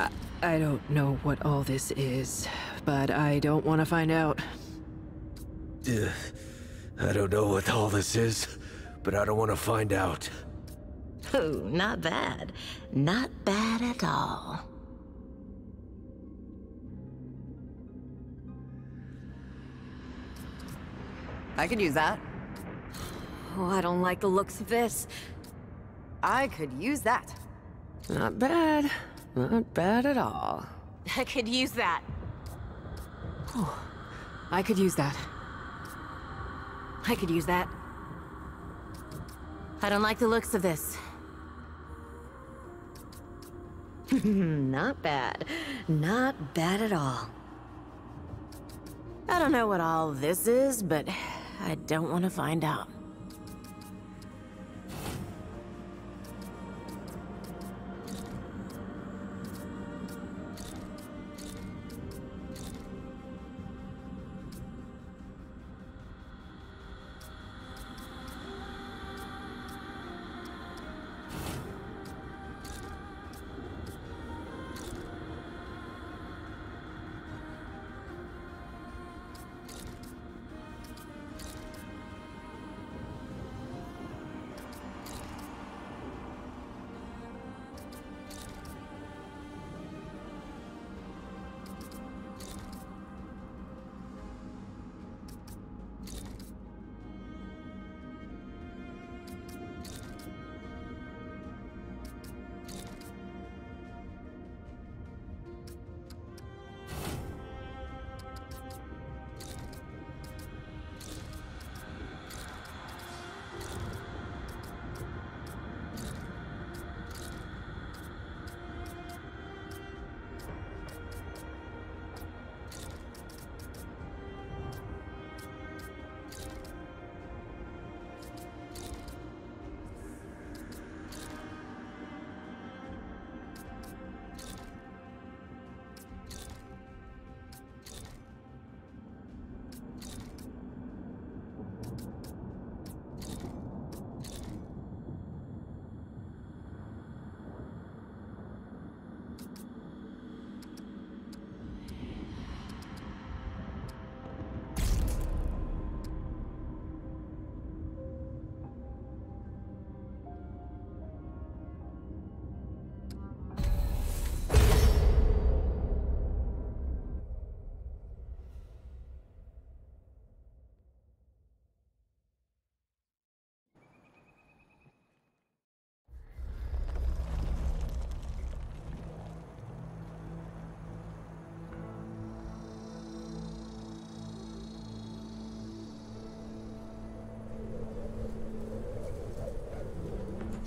I, I don't know what all this is, but I don't want to find out. Ugh. I don't know what all this is, but I don't want to find out. Ooh, not bad. Not bad at all. I could use that. Oh, I don't like the looks of this. I could use that. Not bad. Not bad at all. I could use that. Oh, I could use that. I could use that. I don't like the looks of this. Not bad. Not bad at all. I don't know what all this is, but I don't want to find out.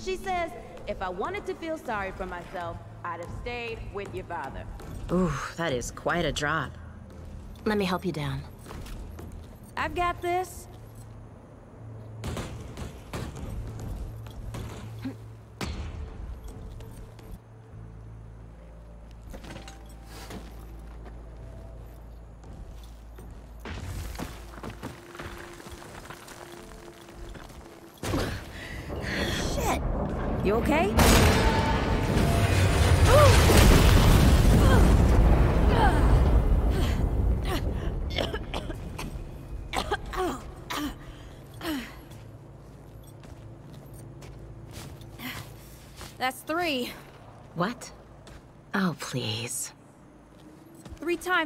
She says, if I wanted to feel sorry for myself, I'd have stayed with your father. Ooh, that is quite a drop. Let me help you down. I've got this.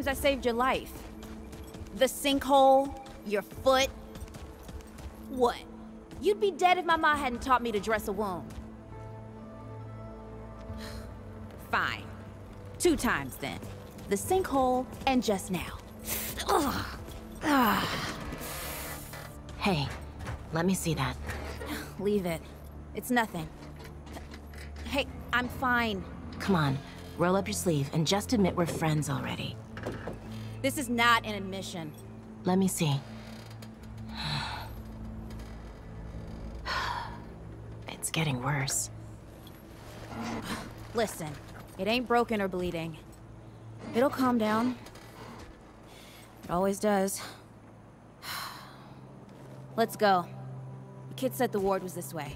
Times I saved your life. The sinkhole, your foot. What? You'd be dead if my mom hadn't taught me to dress a wound. Fine. Two times then. The sinkhole and just now. Hey, let me see that. Leave it. It's nothing. Hey, I'm fine. Come on, roll up your sleeve and just admit we're friends already. This is not an admission. Let me see. It's getting worse. Listen, it ain't broken or bleeding. It'll calm down. It always does. Let's go. The kid said the ward was this way.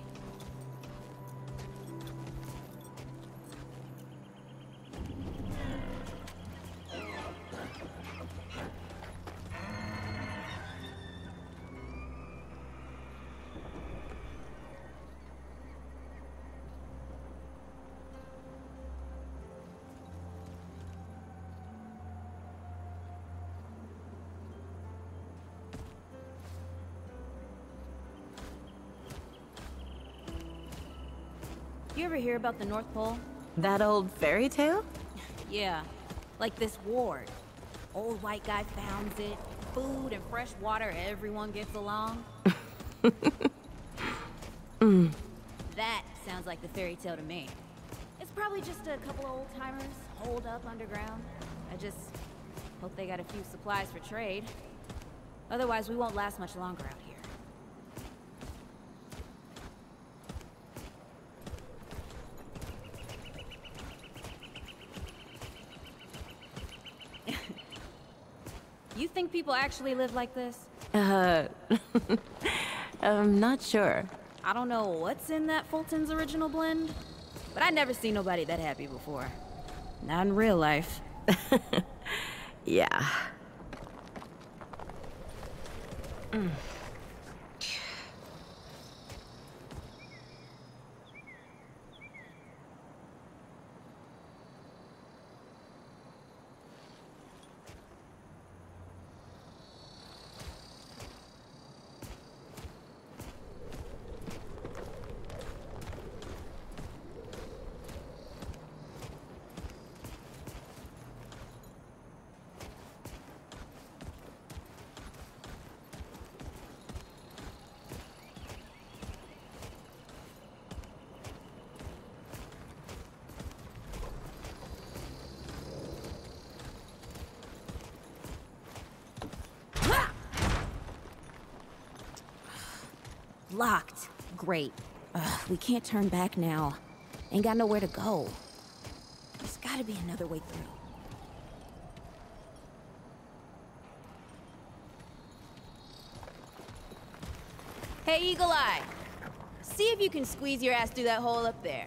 About the North Pole? That old fairy tale? Yeah, like this ward. Old white guy founds it. Food and fresh water, everyone gets along. Mm. That sounds like the fairy tale to me. It's probably just a couple of old timers holed up underground. I just hope they got a few supplies for trade. Otherwise, we won't last much longer out here. you think people actually live like this? Uh, I'm not sure. I don't know what's in that Fulton's original blend, but I never seen nobody that happy before. Not in real life. Yeah. Locked. Great. Ugh, we can't turn back now. Ain't got nowhere to go. There's gotta be another way through. Hey, Eagle Eye. See if you can squeeze your ass through that hole up there.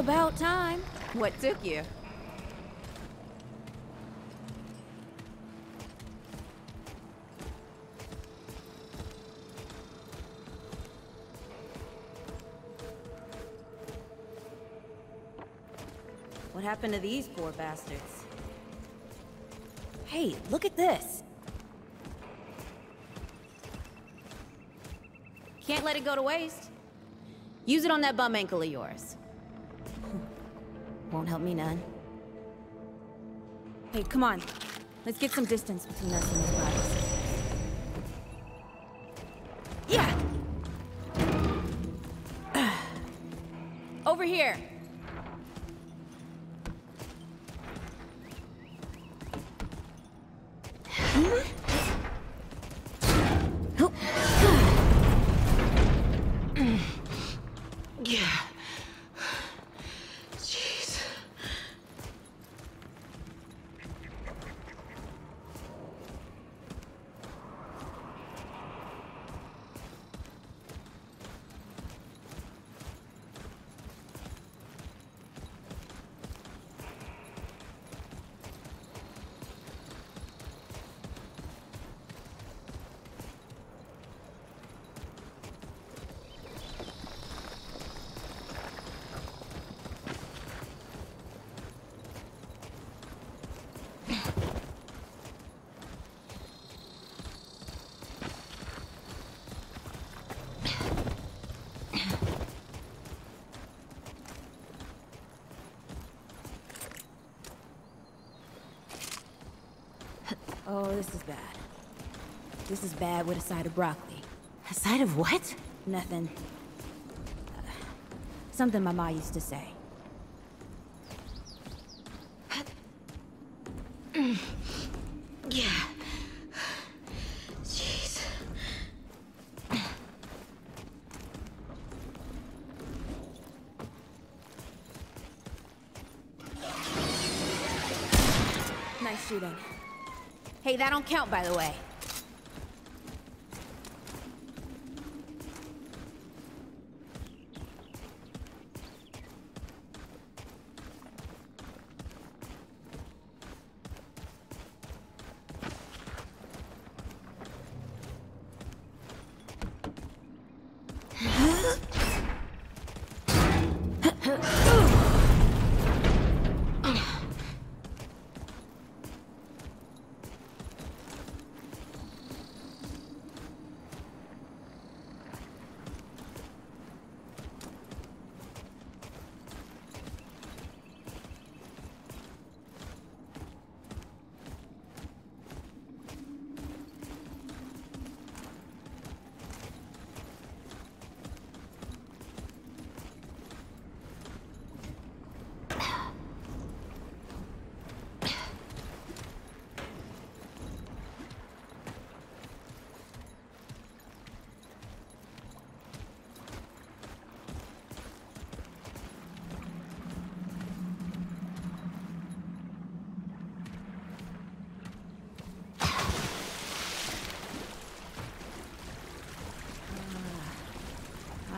About time. What took you? What happened to these poor bastards? Hey, look at this. Can't let it go to waste. Use it on that bum ankle of yours. Won't help me none. Hey, come on. Let's get some distance between us and these bodies. Yeah! Over here. Yeah. Jeez. Oh, this is bad. This is bad with a side of broccoli. A side of what? Nothing. Uh, something my ma used to say. Yeah. Jeez. Nice shooting. Hey, that don't count, by the way.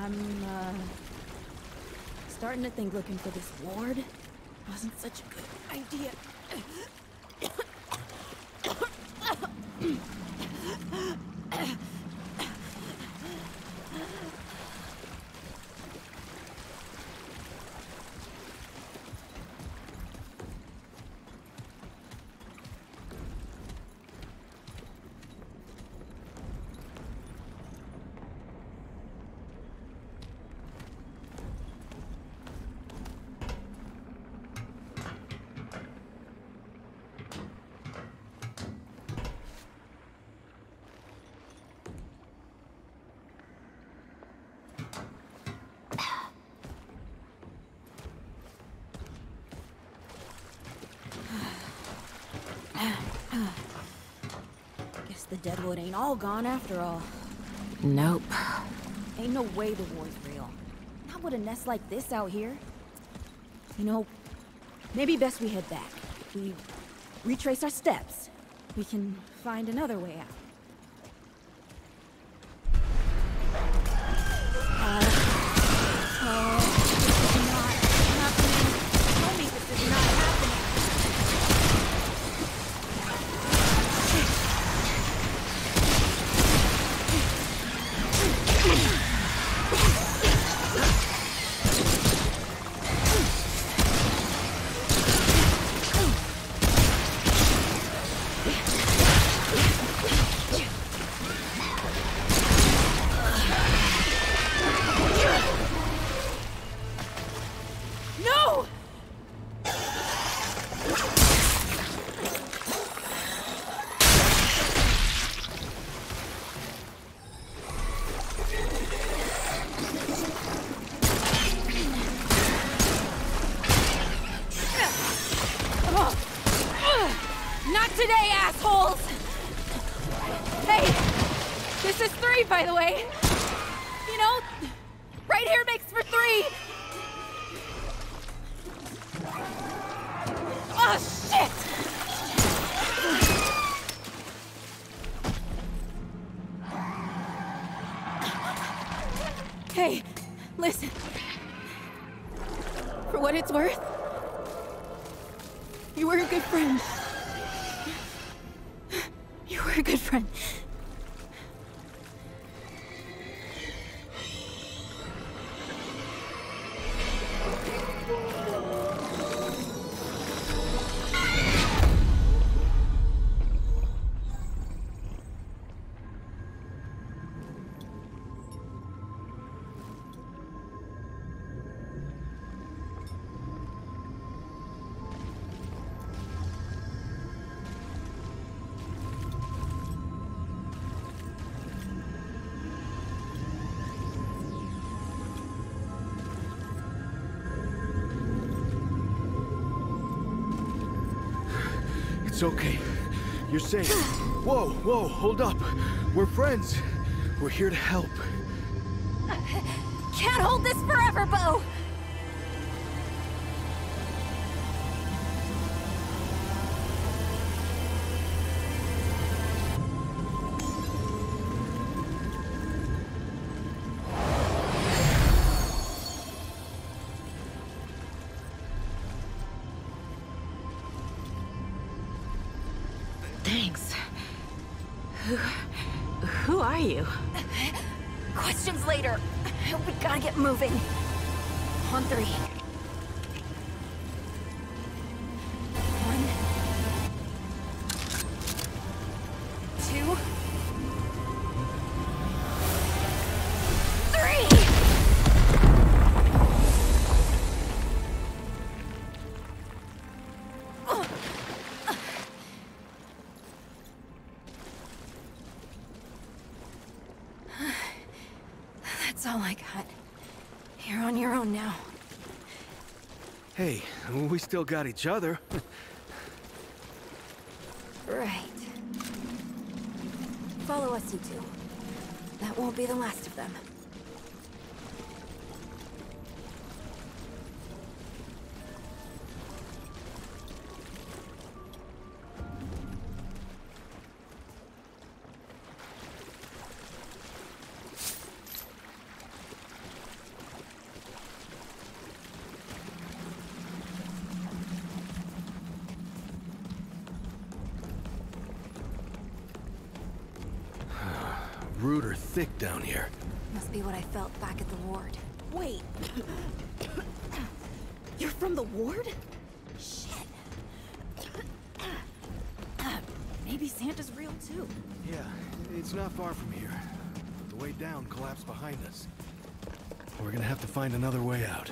I'm, uh, starting to think looking for this ward wasn't such a good idea. Deadwood ain't all gone after all. Nope. Ain't no way the war's real. Not with a nest like this out here. You know, maybe best we head back. We retrace our steps. We can find another way out. Oh, It's okay. You're safe. Whoa, whoa, hold up. We're friends. We're here to help. Can't hold this forever, Bo! I got. You're on your own now. Hey, we still got each other. Right. Follow us, you two. That won't be the last of them. Felt back at the ward. Wait. You're from the ward? Shit. Maybe Santa's real too. Yeah, it's not far from here. The way down collapsed behind us. We're gonna have to find another way out.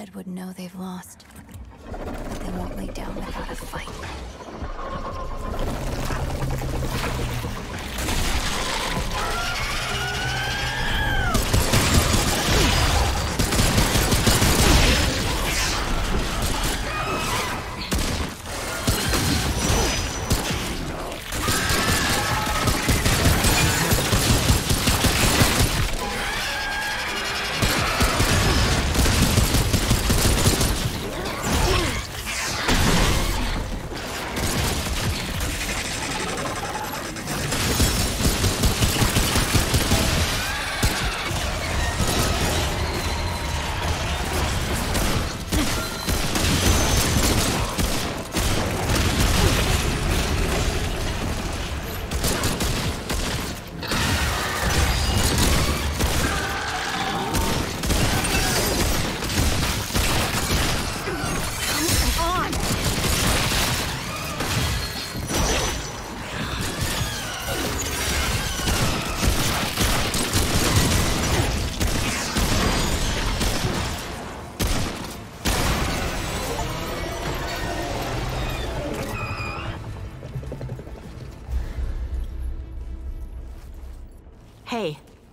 Dead would know they've lost,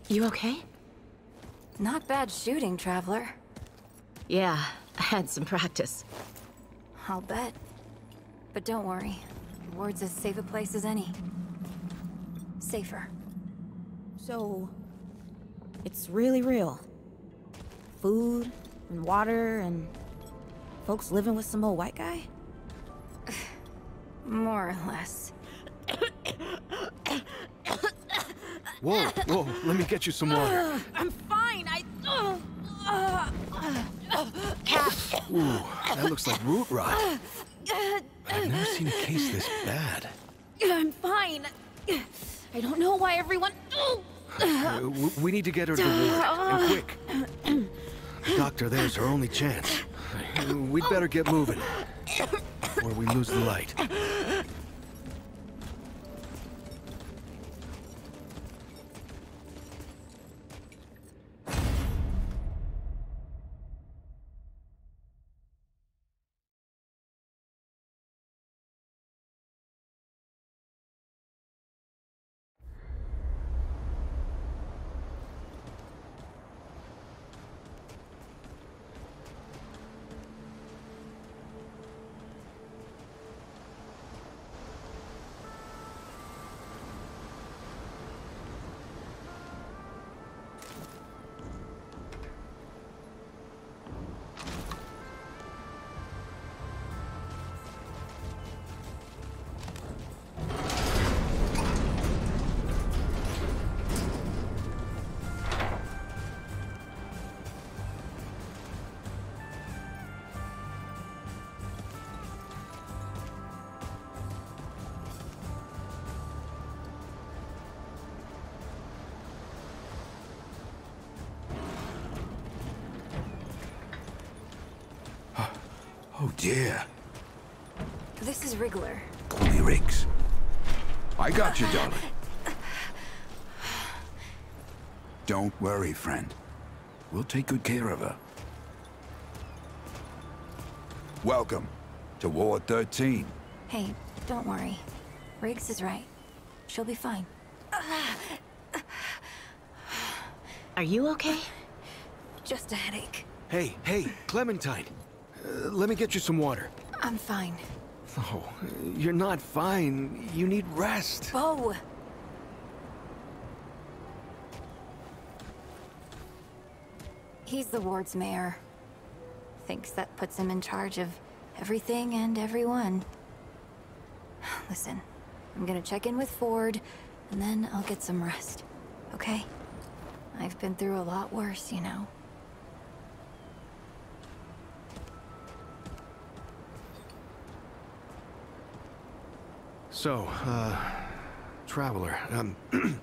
you okay? Not bad shooting, Traveler. Yeah, I had some practice. I'll bet. But don't worry. Ward's as safe a place as any. Safer. So, it's really real. Food and water and folks living with some old white guy? More or less. Whoa, whoa, let me get you some water. I'm fine. I. Ooh, that looks like root rot. I've never seen a case this bad. I'm fine. I don't know why everyone. Uh, we need to get her to the ward, and quick. Doctor there's her only chance. We'd better get moving, before we lose the light. Oh dear. This is Wriggler. Call me Riggs. I got you, darling. Don't worry, friend. We'll take good care of her. Welcome to Ward 13. Hey, don't worry. Riggs is right. She'll be fine. Are you okay? Just a headache. Hey, hey, Clementine. Uh, let me get you some water. I'm fine. Oh, you're not fine. You need rest. Bo! He's the ward's mayor. Thinks that puts him in charge of everything and everyone. Listen, I'm gonna check in with Ford, and then I'll get some rest. Okay? I've been through a lot worse, you know. So, uh, Traveler, um,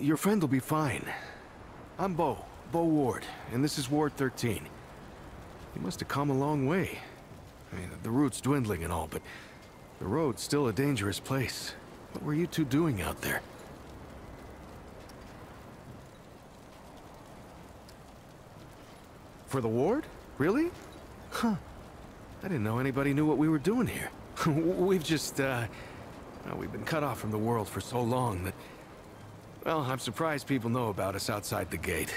your friend will be fine. I'm Bo, Bo Ward, and this is Ward 13. You must have come a long way. I mean, the root's dwindling and all, but the road's still a dangerous place. What were you two doing out there? For the ward? Really? Huh. I didn't know anybody knew what we were doing here. we've just, uh... we've been cut off from the world for so long that... Well, I'm surprised people know about us outside the gate.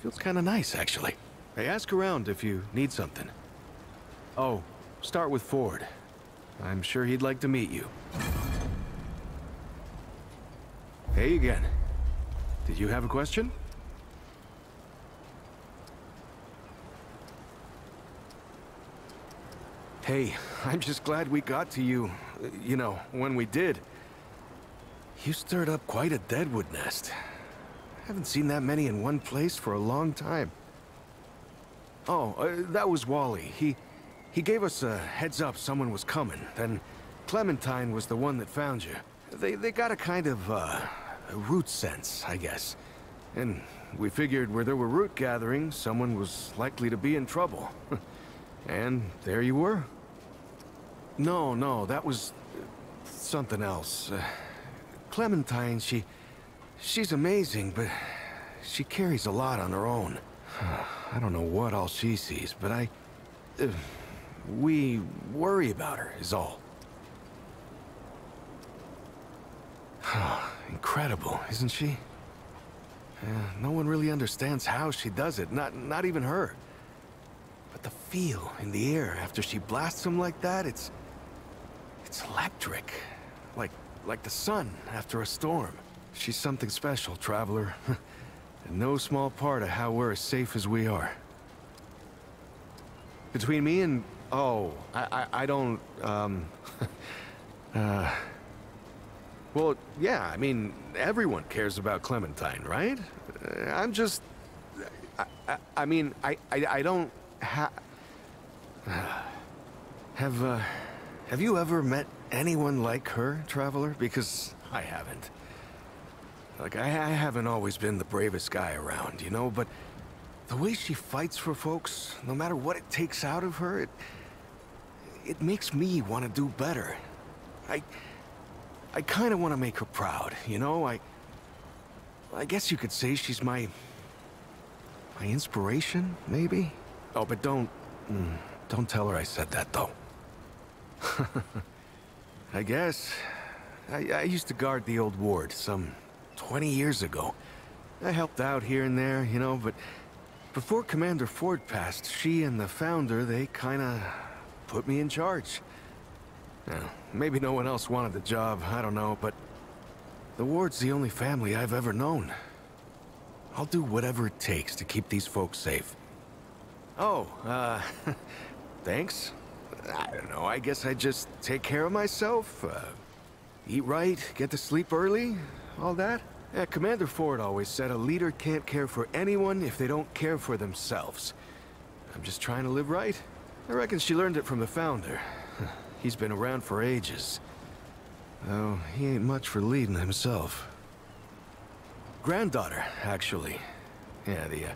Feels kinda nice, actually. Hey, ask around if you need something. Oh, start with Ford. I'm sure he'd like to meet you. Hey again. Did you have a question? Hey, I'm just glad we got to you, you know, when we did. You stirred up quite a deadwood nest. I Haven't seen that many in one place for a long time. Oh, uh, that was Wally. He... he gave us a heads up someone was coming. Then Clementine was the one that found you. They, they got a kind of, uh, root sense, I guess. And we figured where there were root gatherings, someone was likely to be in trouble. and there you were. No, no, that was... uh, something else. Uh, Clementine, she... She's amazing, but she carries a lot on her own. I don't know what all she sees, but I... Uh, we worry about her, is all. Incredible, isn't she? Yeah, no one really understands how she does it, not, not even her. Feel in the air after she blasts him like that, it's... It's electric. Like, like the sun after a storm. She's something special, Traveler. and no small part of how we're as safe as we are. Between me and... Oh, I, I, I don't, um... uh... Well, yeah, I mean, everyone cares about Clementine, right? Uh, I'm just... I, I, I mean, I, I, I don't ha... have, uh... Have you ever met anyone like her, Traveler? Because I haven't. Like, I, I haven't always been the bravest guy around, you know, but... The way she fights for folks, no matter what it takes out of her, it... It makes me want to do better. I... I kind of want to make her proud, you know? I... I guess you could say she's my... My inspiration, maybe? Oh, but don't... mm, Don't tell her I said that, though. I guess. I, I used to guard the old ward some 20 years ago. I helped out here and there, you know, but before Commander Ford passed, she and the Founder, they kinda put me in charge. Now, maybe no one else wanted the job, I don't know, but the ward's the only family I've ever known. I'll do whatever it takes to keep these folks safe. Oh, uh, thanks. I don't know, I guess I just take care of myself, uh, eat right, get to sleep early, all that. Yeah, Commander Ford always said a leader can't care for anyone if they don't care for themselves. I'm just trying to live right. I reckon she learned it from the Founder. He's been around for ages. Though, he ain't much for leading himself. Granddaughter, actually. Yeah, the, uh,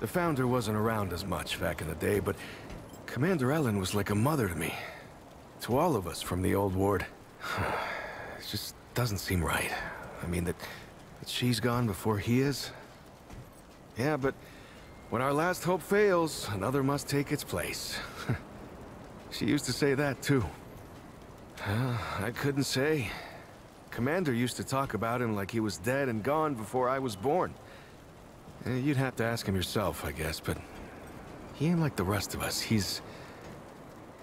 the Founder wasn't around as much back in the day, but Commander Ellen was like a mother to me. To all of us from the old ward. it just doesn't seem right. I mean, that, that she's gone before he is. Yeah, but when our last hope fails, another must take its place. she used to say that, too. I couldn't say. Commander used to talk about him like he was dead and gone before I was born. Eh, you'd have to ask him yourself, I guess, but... He ain't like the rest of us. He's...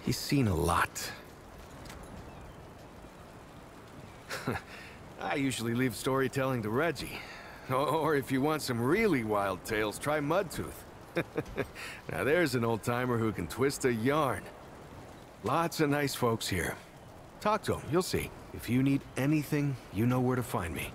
He's seen a lot. I usually leave storytelling to Reggie. Or if you want some really wild tales, try Mudtooth. now there's an old-timer who can twist a yarn. Lots of nice folks here. Talk to him, you'll see. If you need anything, you know where to find me.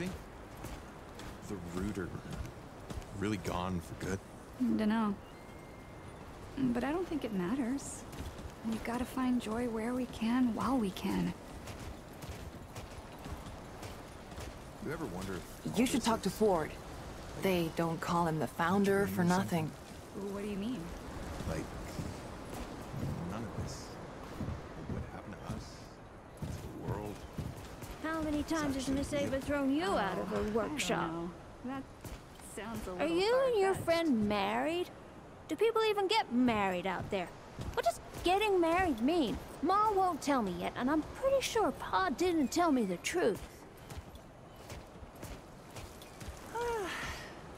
Think the root are really gone for good? Dunno. But I don't think it matters. We've gotta find joy where we can, while we can. You ever wonder if You should talk to Ford. They don't call him the founder for nothing. What do you mean? like none of this would happen to us, to the world? How many times has Miss Ava thrown you out of her oh, workshop? That sounds a Are you and your friend married? Do people even get married out there? What does getting married mean? Ma won't tell me yet, and I'm pretty sure Pa didn't tell me the truth.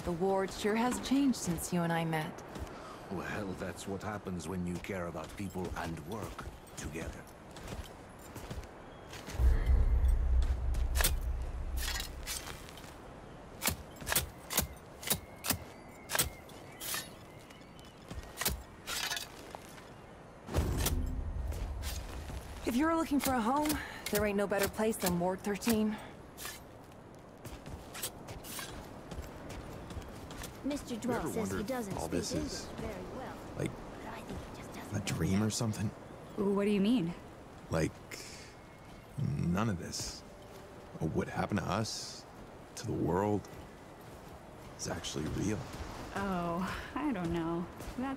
The ward sure has changed since you and I met. Well, that's what happens when you care about people and work together. If you're looking for a home, there ain't no better place than Ward 13. Mr. You Dwell says he doesn't all speak this English is very well. like but I think he just doesn't a know dream better. or something? What do you mean? Like none of this, what happened to us, to the world, is actually real. Oh, I don't know. That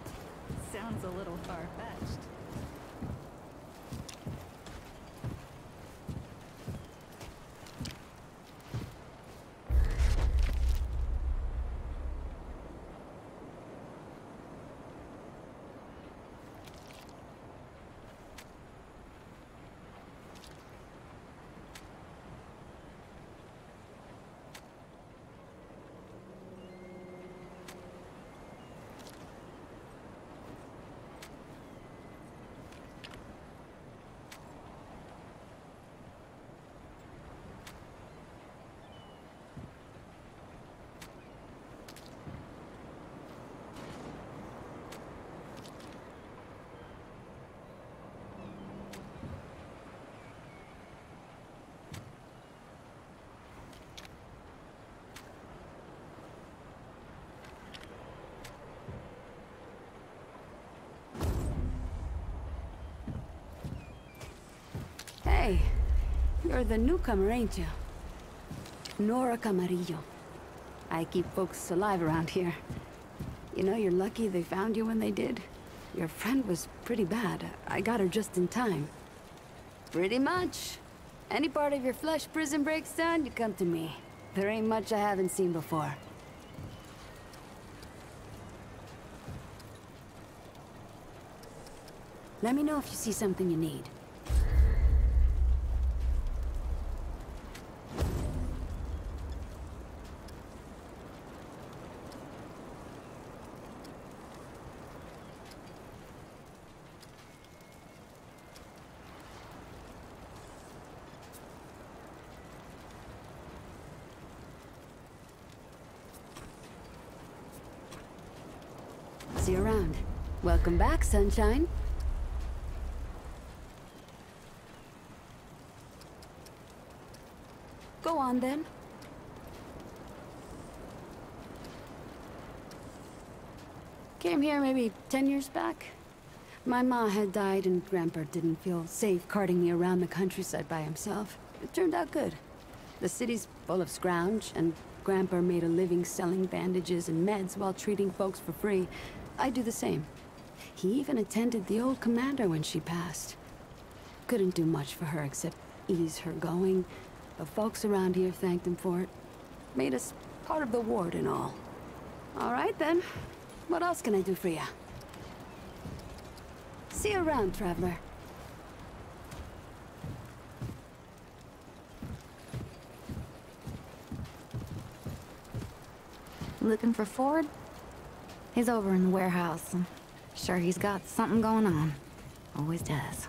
sounds a little far-fetched. Hey, you're the newcomer, ain't you? Nora Camarillo. I keep folks alive around here. You know, you're lucky they found you when they did. Your friend was pretty bad. I got her just in time. Pretty much. Any part of your flesh prison breaks down, you come to me. There ain't much I haven't seen before. Let me know if you see something you need. See you around. Welcome back, sunshine. Go on then. Came here maybe ten years back. My ma had died and Grandpa didn't feel safe carting me around the countryside by himself. It turned out good. The city's full of scrounge, and Grandpa made a living selling bandages and meds while treating folks for free. I do the same. He even attended the old commander when she passed. Couldn't do much for her except ease her going. The folks around here thanked him for it. Made us part of the ward and all. All right then. What else can I do for you? See you around, traveler. Looking for Ford? He's over in the warehouse. Sure he's got something going on. Always does.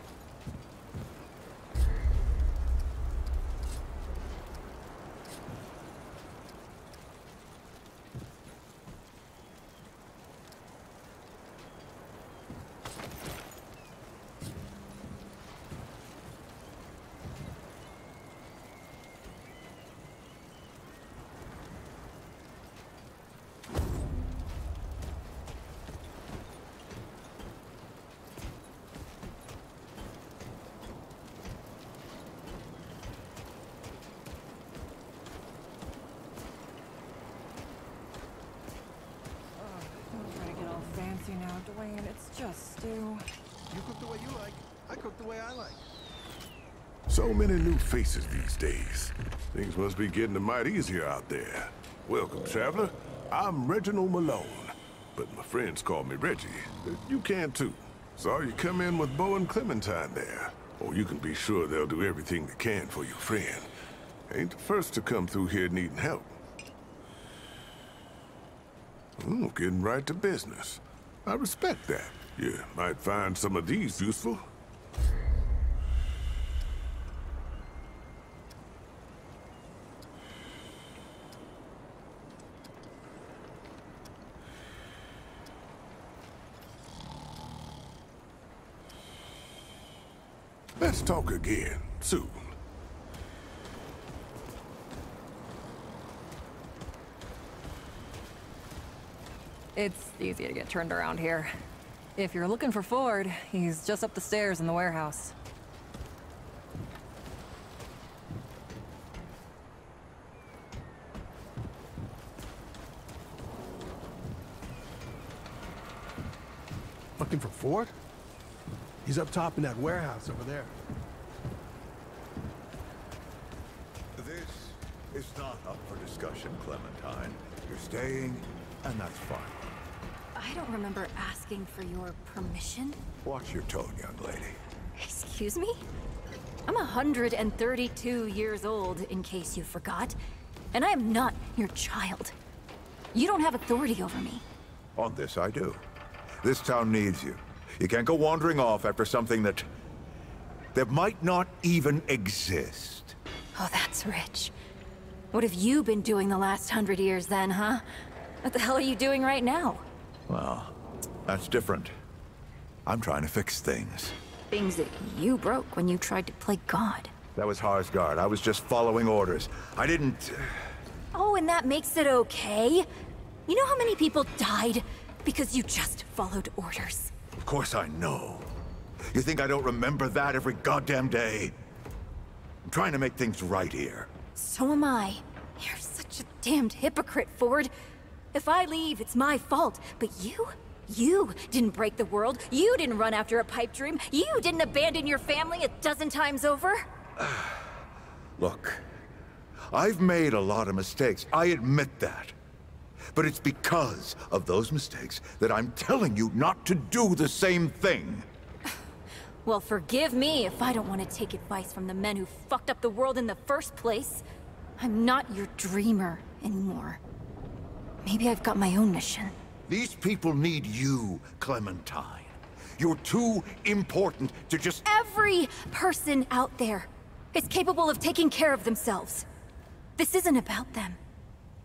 Don't try to get all fancy now, Dwayne. It's just stew. You cook the way you like. I cook the way I like. So many new faces these days. Things must be getting a mite easier out there. Welcome, traveler. I'm Reginald Malone, but my friends call me Reggie. You can too. Saw you come in with Bo and Clementine there. Or you can be sure they'll do everything they can for your friend. Ain't the first to come through here needing help. Oh, getting right to business. I respect that. You might find some of these useful. Talk again, soon. It's easy to get turned around here. If you're looking for Ford, he's just up the stairs in the warehouse. Looking for Ford? He's up top in that warehouse over there. Is not up for discussion, Clementine. You're staying, and that's fine. I don't remember asking for your permission. Watch your tone, young lady. Excuse me? I'm 132 years old, in case you forgot. And I am not your child. You don't have authority over me. On this, I do. This town needs you. You can't go wandering off after something that... that might not even exist. Oh, that's rich. What have you been doing the last hundred years then, huh? What the hell are you doing right now? Well, that's different. I'm trying to fix things. Things that you broke when you tried to play God. That was Harsgaard. I was just following orders. I didn't... Uh, oh, and that makes it okay? You know how many people died because you just followed orders? Of course I know. You think I don't remember that every goddamn day? I'm trying to make things right here. So am I. You're such a damned hypocrite, Ford. If I leave, it's my fault. But you? You didn't break the world. You didn't run after a pipe dream. You didn't abandon your family a dozen times over. Look, I've made a lot of mistakes. I admit that. But it's because of those mistakes that I'm telling you not to do the same thing. Well, forgive me if I don't want to take advice from the men who fucked up the world in the first place. I'm not your dreamer anymore. Maybe I've got my own mission. These people need you, Clementine. You're too important to just... Every person out there is capable of taking care of themselves. This isn't about them.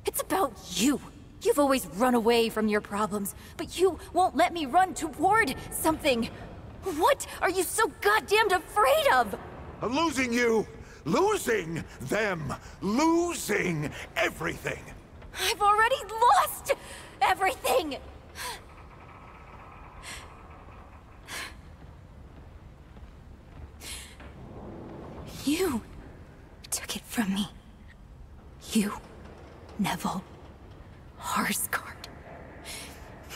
It's about you. You've always run away from your problems, but you won't let me run toward something. What are you so goddamned afraid of? I'm losing you! Losing them! Losing everything! I've already lost everything! You took it from me. You, Neville, Harsgaard.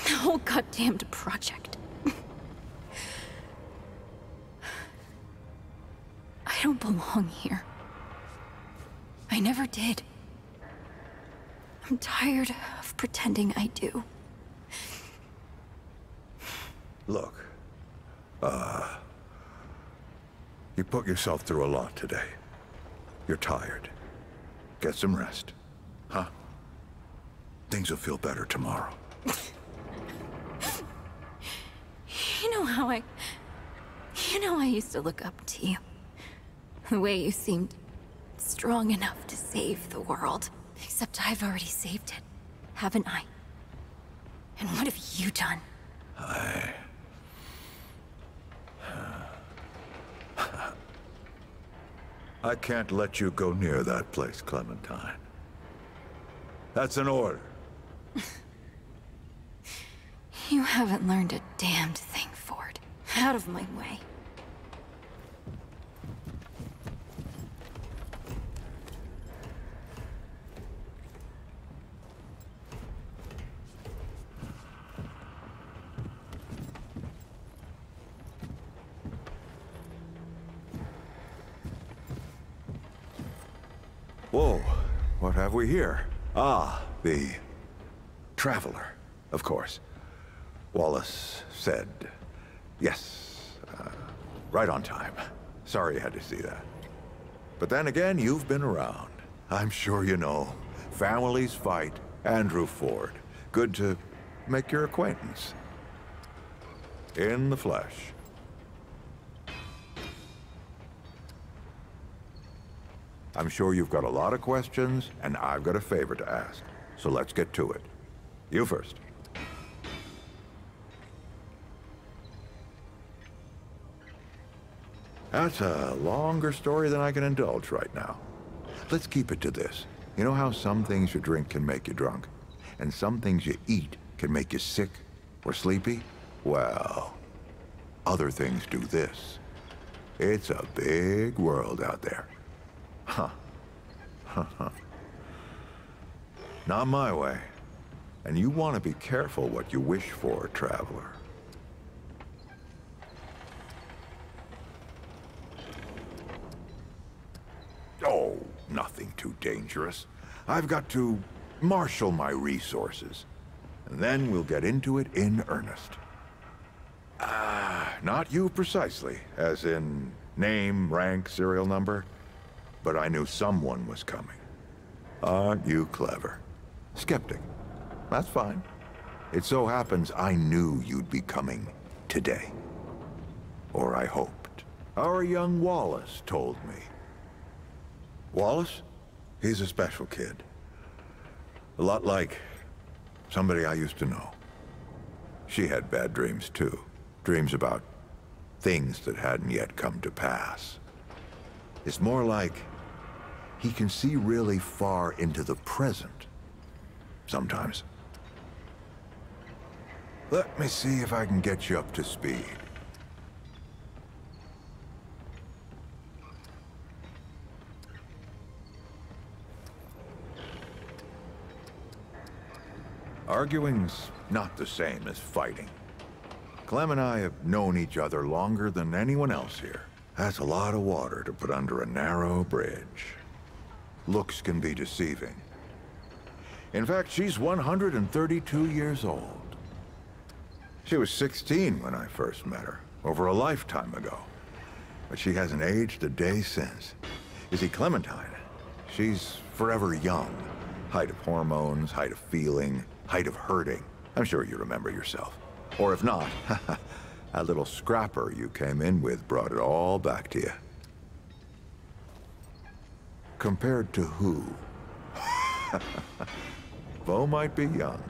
The oh, whole goddamned project. I don't belong here. I never did. I'm tired of pretending I do. Look, uh... You put yourself through a lot today. You're tired. Get some rest. Huh? Things will feel better tomorrow. You know how I... You know I used to look up to you. The way you seemed strong enough to save the world. Except I've already saved it, haven't I? And what have you done? I... I can't let you go near that place, Clementine. That's an order. You haven't learned a damned thing, Ford. Out of my way. Whoa, we here? Ah, the Traveler, of course. Wallace said, yes, uh, right on time. Sorry you had to see that. But then again, you've been around. I'm sure you know. Families fight. Andrew Ford. Good to make your acquaintance. in the flesh. I'm sure you've got a lot of questions, and I've got a favor to ask. So let's get to it. You first. That's a longer story than I can indulge right now. Let's keep it to this. You know how some things you drink can make you drunk? And some things you eat can make you sick or sleepy? Well, other things do this. It's a big world out there. Not my way. And you want to be careful what you wish for, traveler. Oh, nothing too dangerous. I've got to marshal my resources. And then we'll get into it in earnest. Ah, not you precisely, as in name, rank, serial number. But I knew someone was coming. Aren't you clever? Skeptic. That's fine. It so happens I knew you'd be coming today. Or I hoped. Our young Wallace told me. Wallace? He's a special kid. A lot like somebody I used to know. She had bad dreams too. Dreams about things that hadn't yet come to pass. It's more like he can see really far into the present. Sometimes. Let me see if I can get you up to speed. Arguing's not the same as fighting. Clem and I have known each other longer than anyone else here. That's a lot of water to put under a narrow bridge. Looks can be deceiving. In fact, she's 132 years old. She was 16 when I first met her, over a lifetime ago. But she hasn't aged a day since. You see, Clementine, she's forever young. Height of hormones, height of feeling, height of hurting. I'm sure you remember yourself. Or if not, that little scrapper you came in with brought it all back to you. Compared to who? Bo might be young,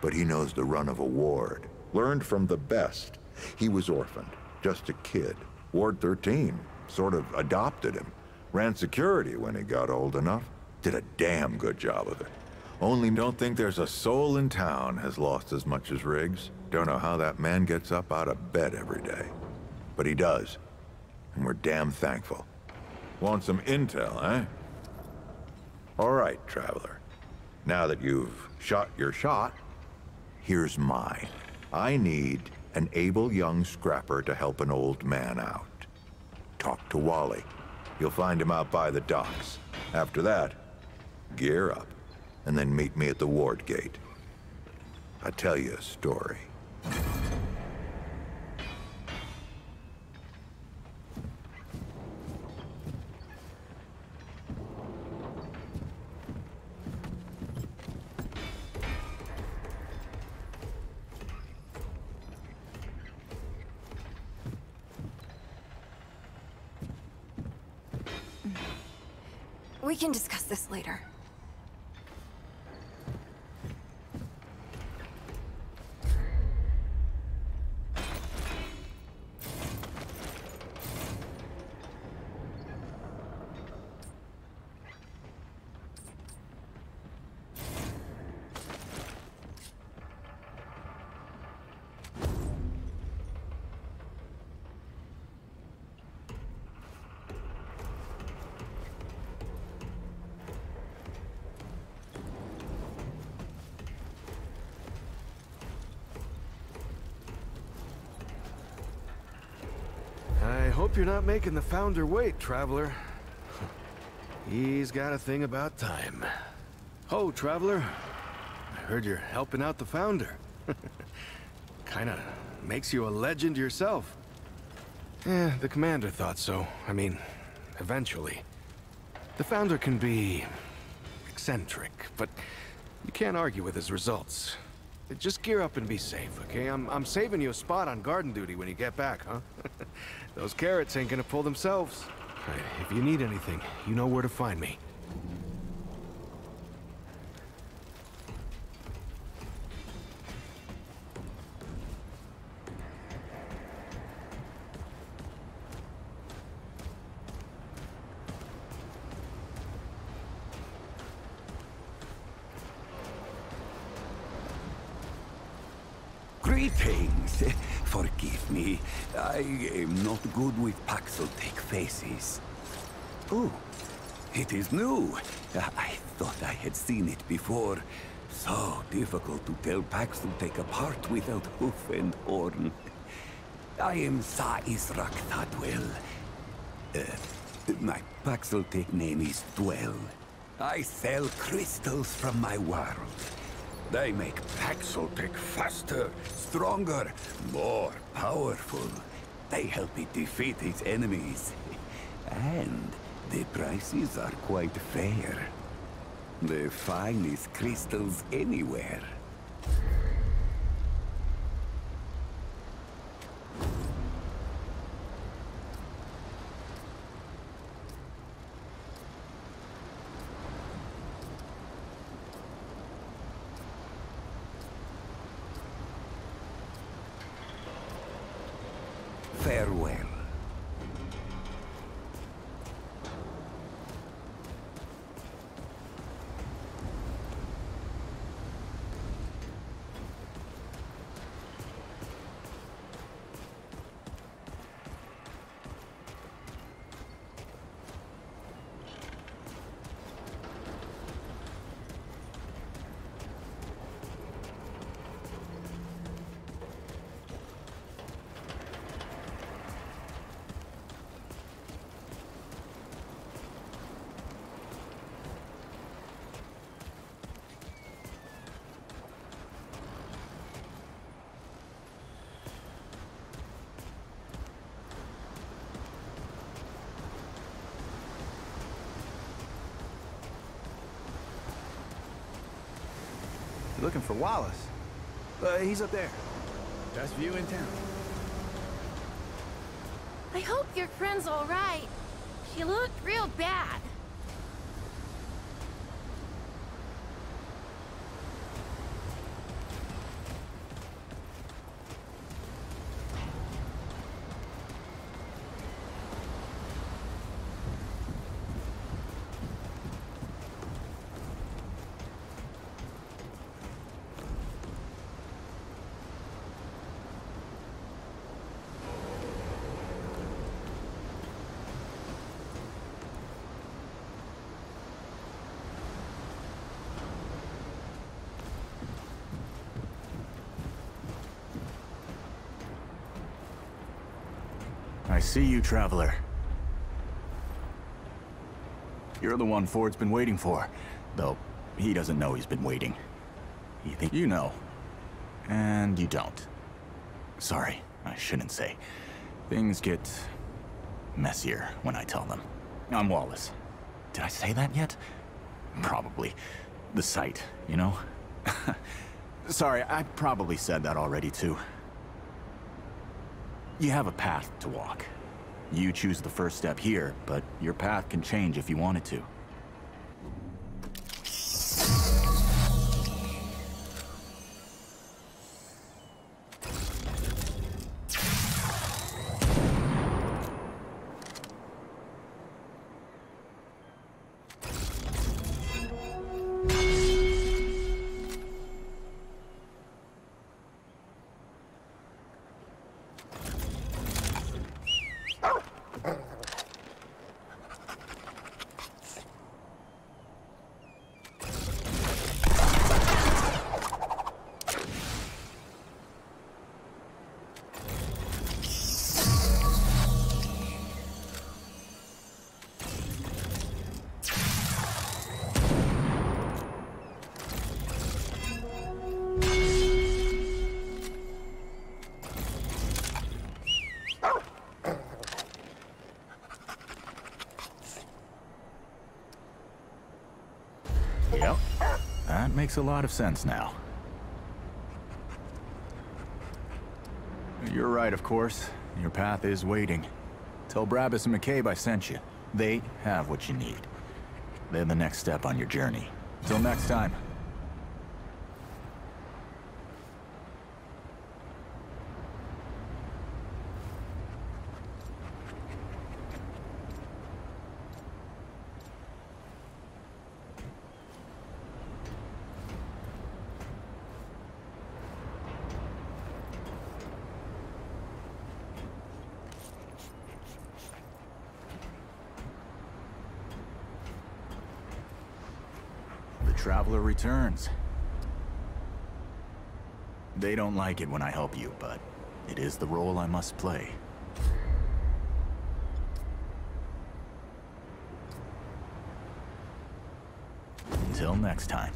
but he knows the run of a ward. Learned from the best. He was orphaned, just a kid. Ward 13 sort of adopted him. Ran security when he got old enough. Did a damn good job of it. Only don't think there's a soul in town has lost as much as Riggs. Don't know how that man gets up out of bed every day. But he does. And we're damn thankful. Want some intel, eh? All right, Traveler. Now that you've shot your shot, here's mine. I need an able young scrapper to help an old man out. Talk to Wally. You'll find him out by the docks. After that, gear up, and then meet me at the ward gate. I'll tell you a story. Making the Founder wait, Traveler. He's got a thing about time. Oh, Traveler. I heard you're helping out the Founder. Kinda makes you a legend yourself. Eh, the Commander thought so. I mean, eventually. The Founder can be... eccentric, but you can't argue with his results. Just gear up and be safe, okay? I'm, I'm saving you a spot on garden duty when you get back, huh? Those carrots ain't gonna pull themselves. If you need anything, you know where to find me. Greetings. Forgive me. I am not good with Paxel-Tech faces. Oh, it is new. I thought I had seen it before. So difficult to tell Paxel-Tech apart without hoof and horn. I am Sa Thadwell. Uh, my Paxel-Tech name is Dwell. I sell crystals from my world. They make Paxel-Tech faster, stronger, more powerful. They help it defeat its enemies. And the prices are quite fair. The finest crystals anywhere. Wallace? Uh, he's up there. Best view in town. I hope your friend's all right. She looked real bad. I see you, Traveler. You're the one Ford's been waiting for. Though, he doesn't know he's been waiting. You think you know. And you don't. Sorry, I shouldn't say. Things get... messier when I tell them. I'm Wallace. Did I say that yet? Probably. The sight, you know? Sorry, I probably said that already, too. You have a path to walk. You choose the first step here, but your path can change if you wanted to. makes a lot of sense now. You're right, of course. Your path is waiting. Tell Brabus and McCabe I sent you. They have what you need. They're the next step on your journey. Till next time. They don't like it when I help you, but it is the role I must play. Until next time.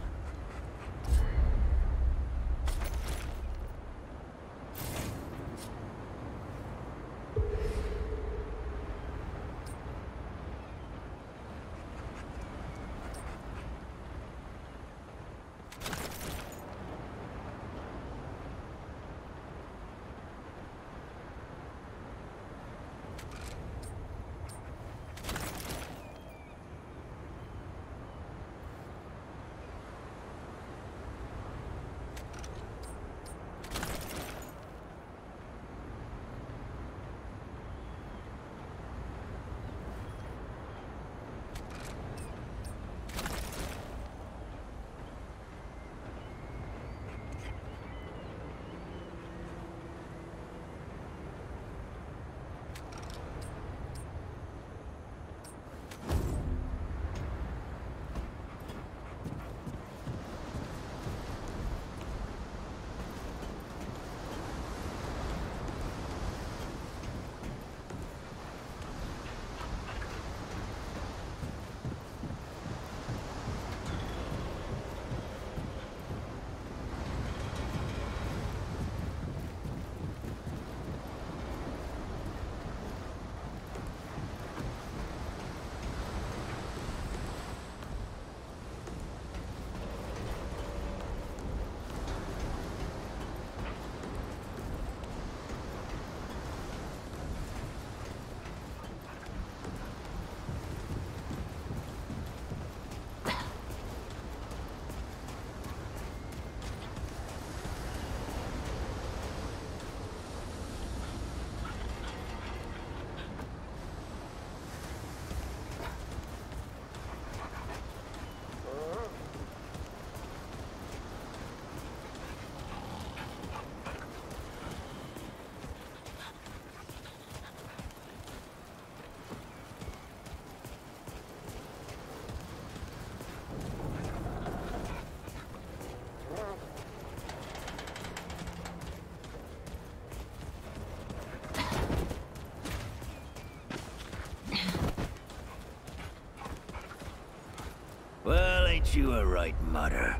You a right mutter?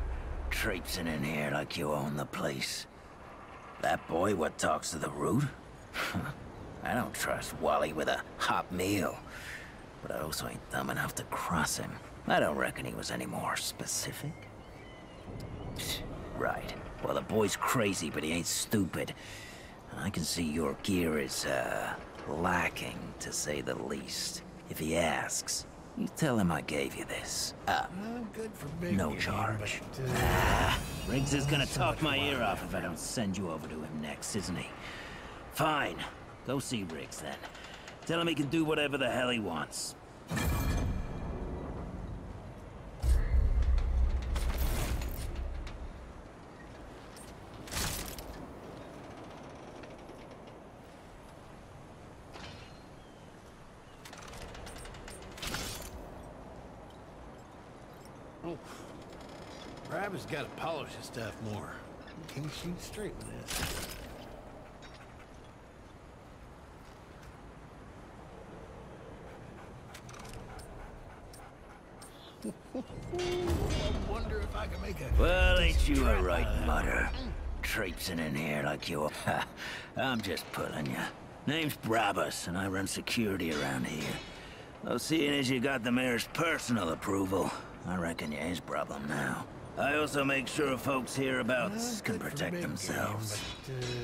Traipsing in here like you own the place. That boy what talks to the root? I don't trust Wally with a hot meal. But I also ain't dumb enough to cross him. I don't reckon he was any more specific. Right. Well, the boy's crazy, but he ain't stupid. I can see your gear is, uh, lacking, to say the least. If he asks, you tell him I gave you this. Uh, no charge. Ah, Riggs is gonna talk my ear off if I don't send you over to him next, isn't he? Fine. Go see Riggs then. Tell him he can do whatever the hell he wants. Oh. Brabus got his stuff more. He can't shoot straight with this. I wonder if I can make a... Well, ain't you a right mutter? Traipsing in here like you are. I'm just pulling you. Name's Brabus, and I run security around here. Though seeing as you got the mayor's personal approval, I reckon you're his problem now. I also make sure folks hereabouts can protect themselves.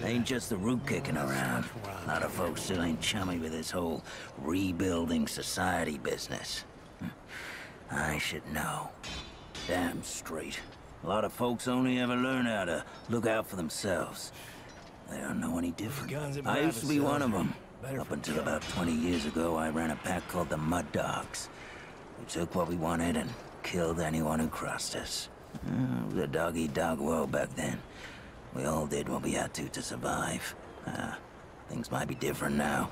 Ain't just the root kicking around. A lot of folks still ain't chummy with this whole rebuilding society business. Hmm. I should know. Damn straight. A lot of folks only ever learn how to look out for themselves. They don't know any different. I used to be one of them. Up until about 20 years ago, I ran a pack called the Mud Dogs. We took what we wanted and killed anyone who crossed us. Uh, it was a dog-eat-dog world back then. We all did what we had to to survive. Uh, things might be different now,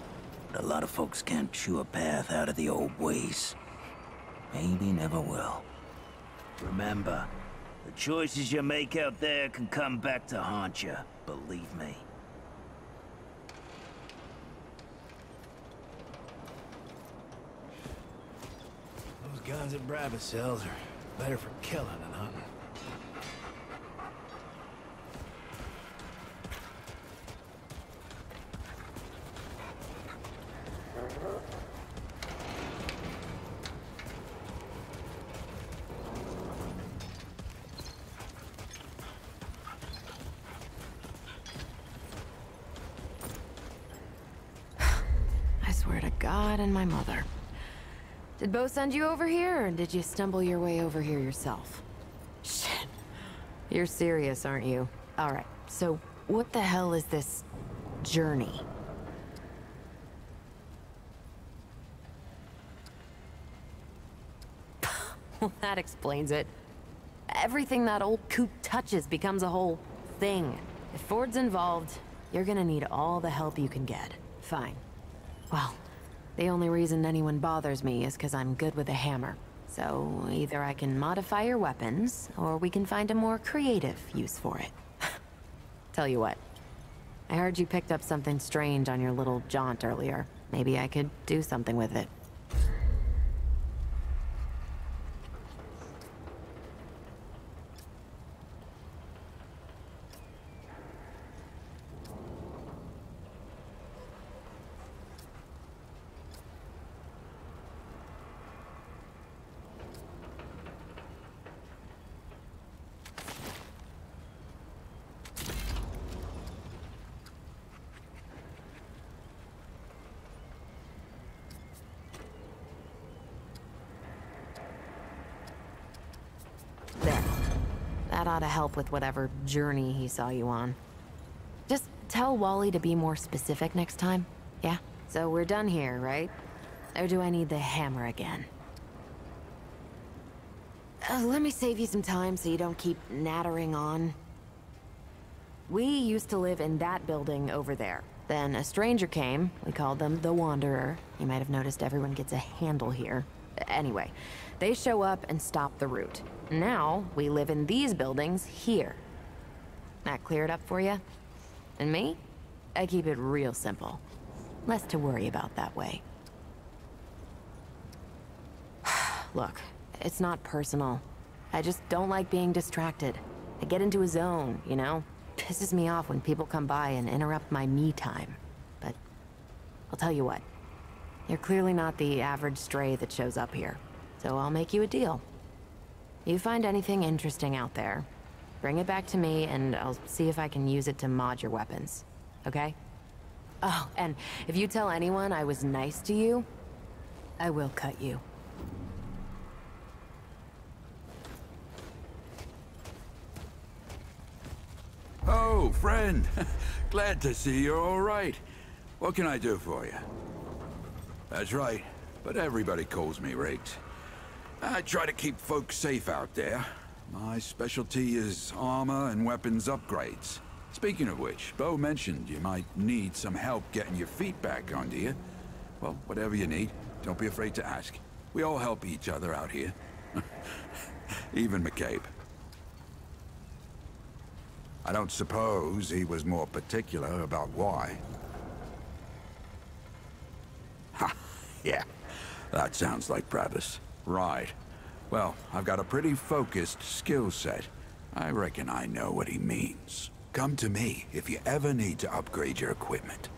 but a lot of folks can't chew a path out of the old ways. Maybe never will. Remember, the choices you make out there can come back to haunt you, believe me. Those guns that Brabus sells are better for killing than hunting. I swear to God and my mother. Did Bo send you over here, or did you stumble your way over here yourself? Shit. You're serious, aren't you? Alright, so what the hell is this journey? Well, that explains it. Everything that old coot touches becomes a whole thing. If Ford's involved, you're gonna need all the help you can get. Fine. Well, the only reason anyone bothers me is because I'm good with a hammer. So either I can modify your weapons, or we can find a more creative use for it. Tell you what. I heard you picked up something strange on your little jaunt earlier. Maybe I could do something with it. There. That ought to help with whatever journey he saw you on. Just tell Wally to be more specific next time, yeah? So we're done here, right? Or do I need the hammer again? Uh, let me save you some time so you don't keep nattering on. We used to live in that building over there. Then a stranger came. We called them the Wanderer. You might have noticed everyone gets a handle here. Anyway, they show up and stop the route. Now, we live in these buildings here. That clear it up for you? And me? I keep it real simple. Less to worry about that way. Look, it's not personal. I just don't like being distracted. I get into a zone, you know? Pisses me off when people come by and interrupt my me time. But I'll tell you what. You're clearly not the average stray that shows up here. So I'll make you a deal. You find anything interesting out there, bring it back to me and I'll see if I can use it to mod your weapons. Okay? Oh, and if you tell anyone I was nice to you, I will cut you. Oh, friend. Glad to see you're all right. What can I do for you? That's right, but everybody calls me Rigs. I try to keep folks safe out there. My specialty is armor and weapons upgrades. Speaking of which, Bo mentioned you might need some help getting your feet back under you. Well, whatever you need, don't be afraid to ask. We all help each other out here. Even McCabe. I don't suppose he was more particular about why. Ha! Yeah, that sounds like Brabus. Right. Well, I've got a pretty focused skill set. I reckon I know what he means. Come to me if you ever need to upgrade your equipment.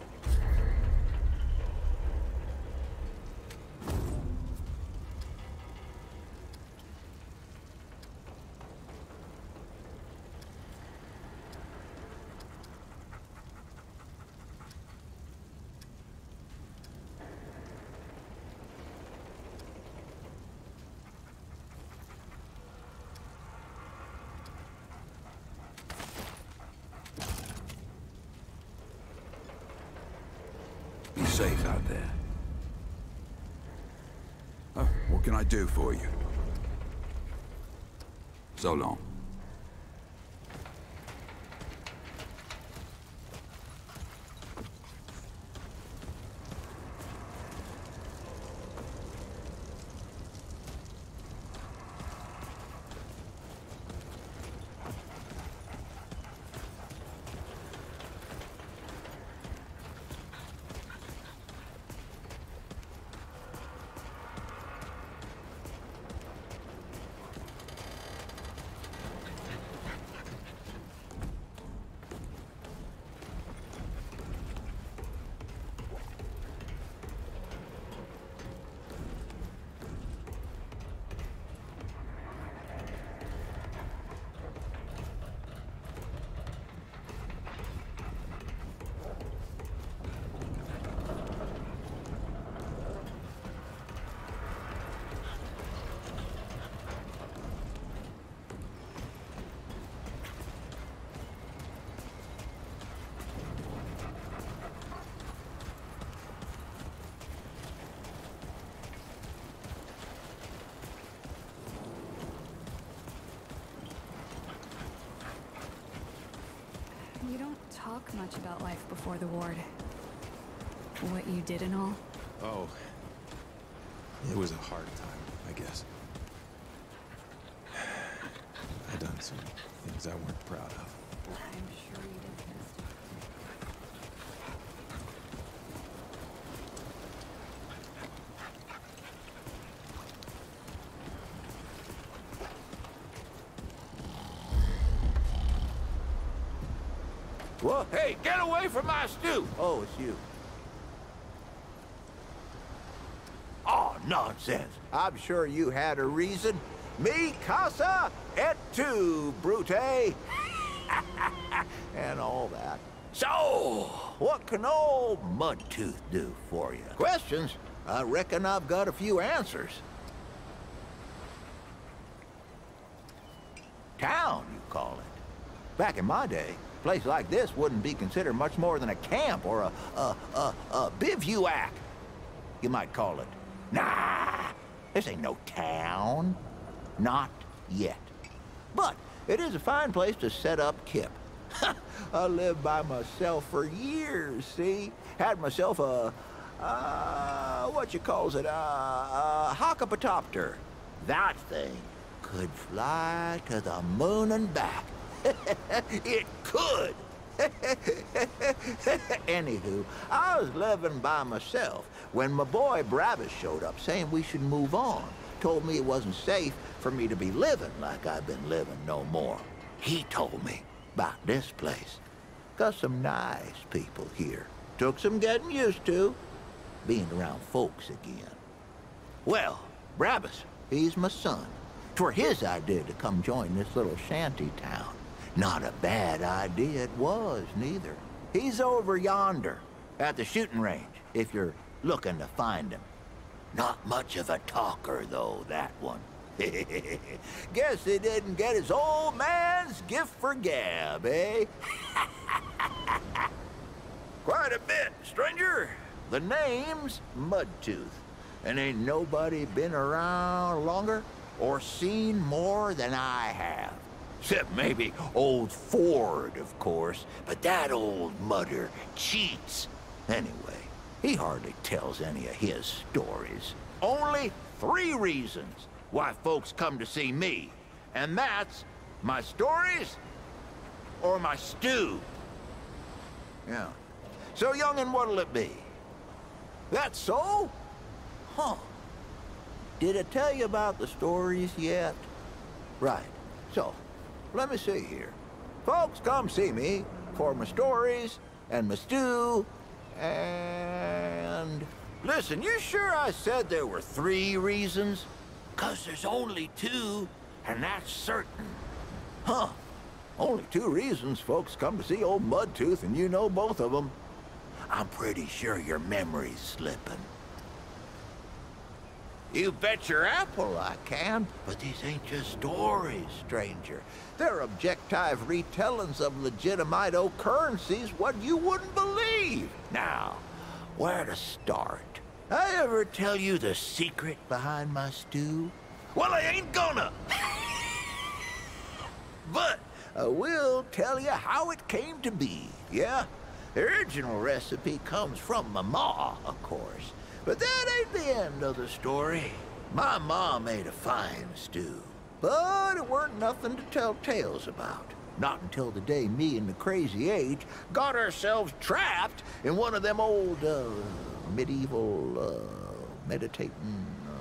Be safe out there. Oh, what can I do for you? So long. You don't talk much about life before the ward. What you did and all. Oh. It was a hard time, I guess. I done some things I weren't proud of. I'm sure you did, What? Hey, get away from my stew! Oh, it's you. Oh, nonsense. I'm sure you had a reason. Mi casa et tu, Brute. and all that. So, what can old Mudtooth do for you? Questions? I reckon I've got a few answers. Town, you call it. Back in my day, place like this wouldn't be considered much more than a camp or a, a, a, a bivouac. You might call it. Nah, this ain't no town. Not yet. But it is a fine place to set up kip. I lived by myself for years, see? Had myself a, uh, what you calls it, a, a hockapatopter. That thing could fly to the moon and back. it could. Anywho, I was living by myself when my boy Brabus showed up saying we should move on. Told me it wasn't safe for me to be living like I've been living no more. He told me about this place. Got some nice people here. Took some getting used to, being around folks again. Well, Brabus, he's my son. Twere his idea to come join this little shanty town. Not a bad idea it was, neither. He's over yonder, at the shooting range, if you're looking to find him. Not much of a talker, though, that one. Guess he didn't get his old man's gift for gab, eh? Quite a bit, stranger. The name's Mudtooth, and ain't nobody been around longer or seen more than I have. Except maybe old Ford, of course, but that old mudder cheats. Anyway, he hardly tells any of his stories. Only three reasons why folks come to see me, and that's my stories or my stew. Yeah. So, youngin', what'll it be? That so? Huh. Did I tell you about the stories yet? Right. So, let me see here. Folks come see me for my stories and my stew and... Listen, you sure I said there were three reasons? Cause there's only two, and that's certain. Huh. Only two reasons folks come to see old Mudtooth, and you know both of them. I'm pretty sure your memory's slipping. You bet your apple I can, but these ain't just stories, stranger. They're objective retellings of legitimate currencies what you wouldn't believe. Now, Where to start? I ever tell you the secret behind my stew? Well, I ain't gonna. but I will tell you how it came to be, yeah? The original recipe comes from my ma, of course. But that ain't the end of the story. My ma made a fine stew. But it weren't nothing to tell tales about. Not until the day me and the Crazy Age got ourselves trapped in one of them old, uh, medieval, uh, meditating... Uh...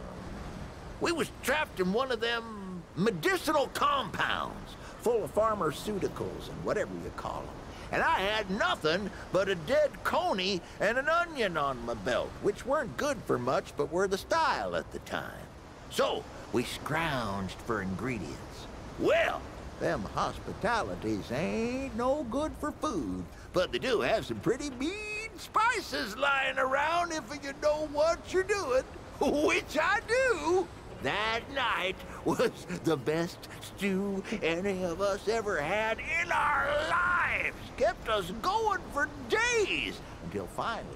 We was trapped in one of them medicinal compounds full of pharmaceuticals and whatever you call them. And I had nothing but a dead coney and an onion on my belt, which weren't good for much but were the style at the time. So we scrounged for ingredients. Well, them hospitalities ain't no good for food, but they do have some pretty mean spices lying around if you know what you're doing, which I do. That night was the best stew any of us ever had in our lives. Kept us going for days until finally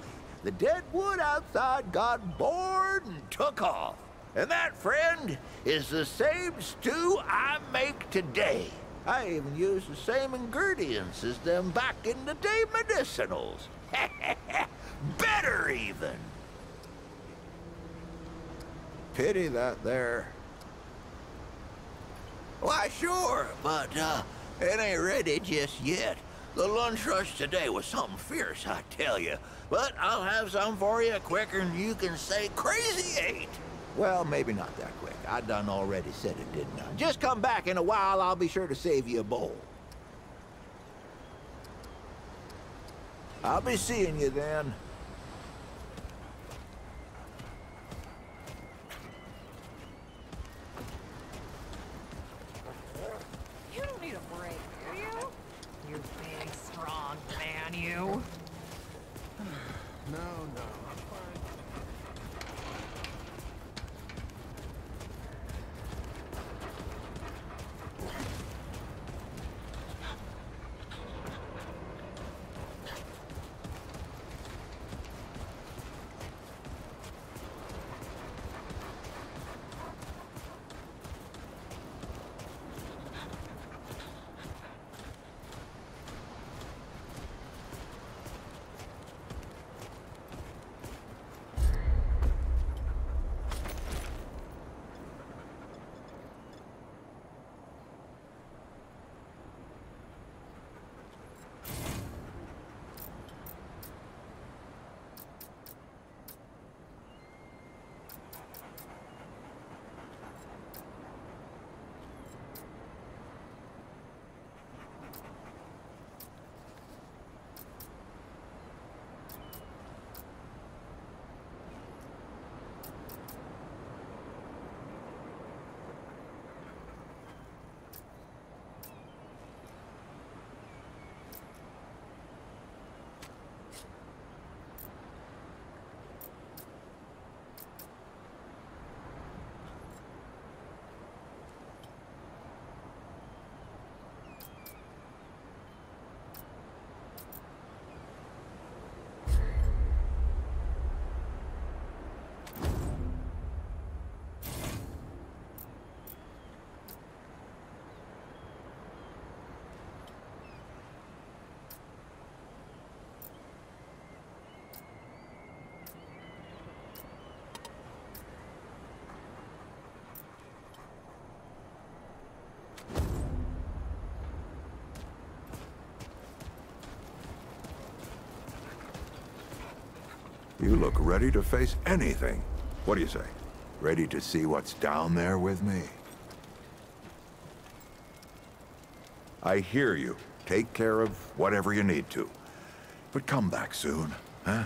the dead wood outside got bored and took off. And that, friend, is the same stew I make today. I even use the same ingredients as them back in the day medicinals. Better even. Pity that there. Why, sure, but uh, it ain't ready just yet. The lunch rush today was something fierce, I tell you. But I'll have some for you quicker than you can say crazy eight. Well, maybe not that quick. I done already said it, didn't I? Just come back in a while, I'll be sure to save you a bowl. I'll be seeing you then. You don't need a break, do you? You big, strong man, you. You look ready to face anything. What do you say? Ready to see what's down there with me? I hear you. Take care of whatever you need to. But come back soon, huh?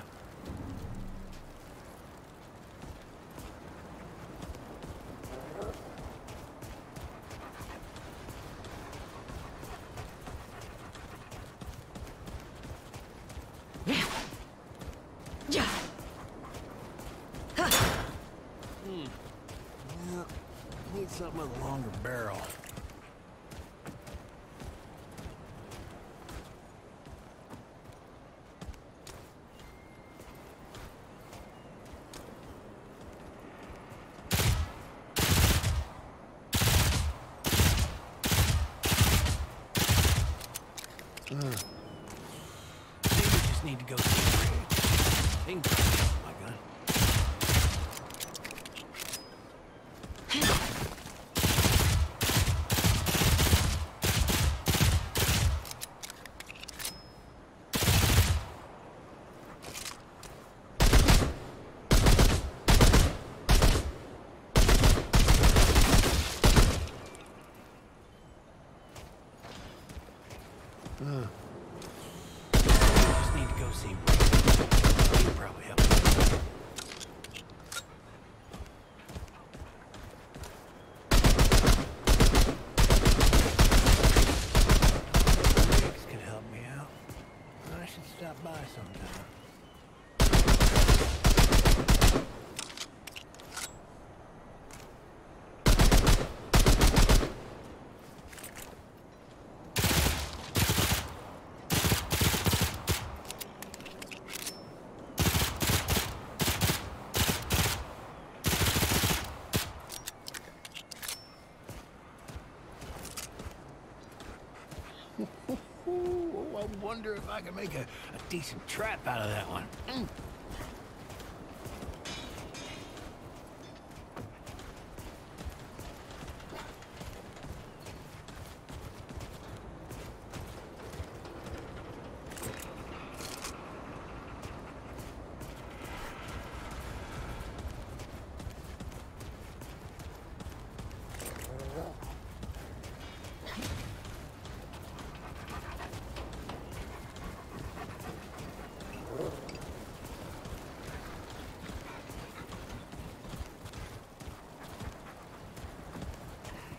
If I can make a, a decent trap out of that one. Mm.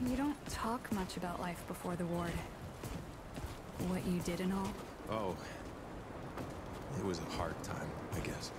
You don't talk much about life before the ward. What you did and all. Oh. It was a hard time, I guess.